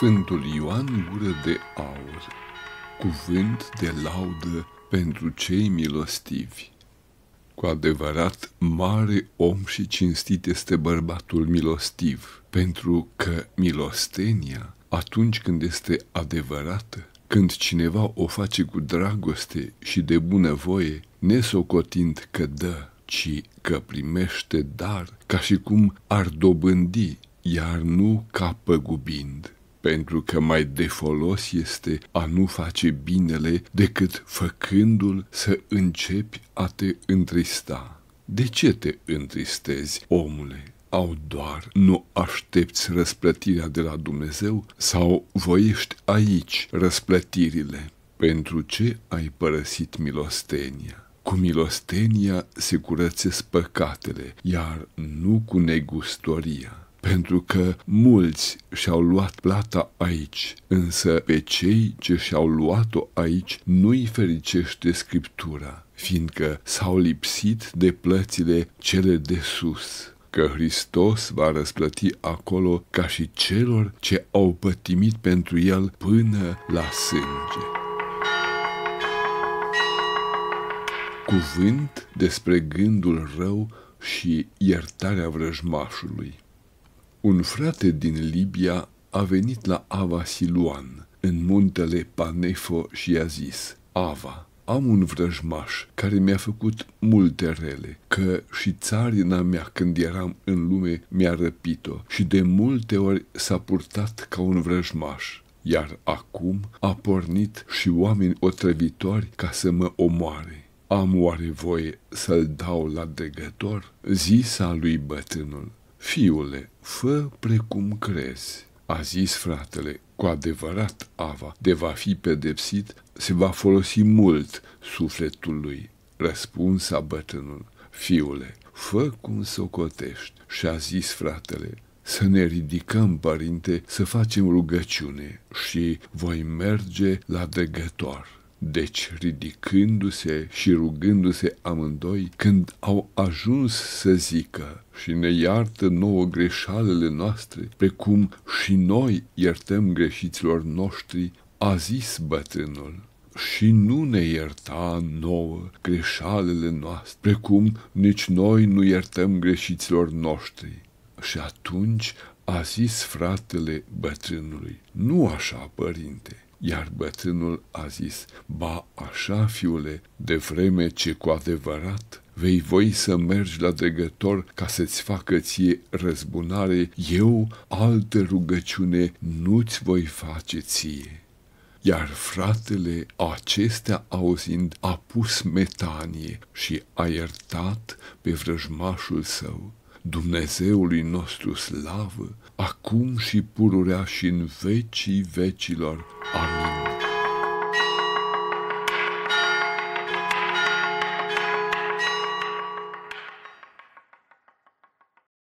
Sfântul Ioan Gură de Aur Cuvânt de laudă pentru cei milostivi. Cu adevărat, mare om și cinstit este bărbatul milostiv, pentru că milostenia, atunci când este adevărată, când cineva o face cu dragoste și de bunăvoie, nesocotind că dă, ci că primește dar, ca și cum ar dobândi, iar nu ca păgubind pentru că mai de folos este a nu face binele decât făcându-l să începi a te întrista. De ce te întristezi, omule? Au doar nu aștepți răsplătirea de la Dumnezeu sau voiești aici răsplătirile? Pentru ce ai părăsit milostenia? Cu milostenia se curățesc păcatele, iar nu cu negustoria pentru că mulți și-au luat plata aici, însă pe cei ce și-au luat-o aici nu-i fericește Scriptura, fiindcă s-au lipsit de plățile cele de sus că Hristos va răsplăti acolo ca și celor ce au pătimit pentru El până la sânge. Cuvânt despre gândul rău și iertarea vrăjmașului. Un frate din Libia a venit la Ava Siluan, în muntele Panefo și i-a zis, Ava, am un vrăjmaș care mi-a făcut multe rele, că și țarina mea când eram în lume mi-a răpit-o și de multe ori s-a purtat ca un vrăjmaș, iar acum a pornit și oameni otrăvitori ca să mă omoare. Am oare voie să-l dau la dregător? Zisa lui bătrânul, Fiule, fă precum crezi. A zis fratele, cu adevărat Ava, de va fi pedepsit, se va folosi mult sufletul lui. Răspunsa bătrânul, fiule, fă cum socotești. Și a zis fratele, să ne ridicăm, părinte, să facem rugăciune și voi merge la dregător. Deci, ridicându-se și rugându-se amândoi, când au ajuns să zică și ne iartă nouă greșalele noastre, precum și noi iertăm greșiților noștri, a zis bătrânul, și nu ne ierta nouă greșalele noastre, precum nici noi nu iertăm greșiților noștri. Și atunci a zis fratele bătrânului, nu așa, părinte, iar bătrânul a zis, ba așa, fiule, de vreme ce cu adevărat vei voi să mergi la dregător ca să-ți facă ție răzbunare, eu altă rugăciune nu-ți voi face ție. Iar fratele acestea auzind a pus metanie și a iertat pe vrăjmașul său. Dumnezeului nostru slavă, acum și pururea și în vecii vecilor. 아零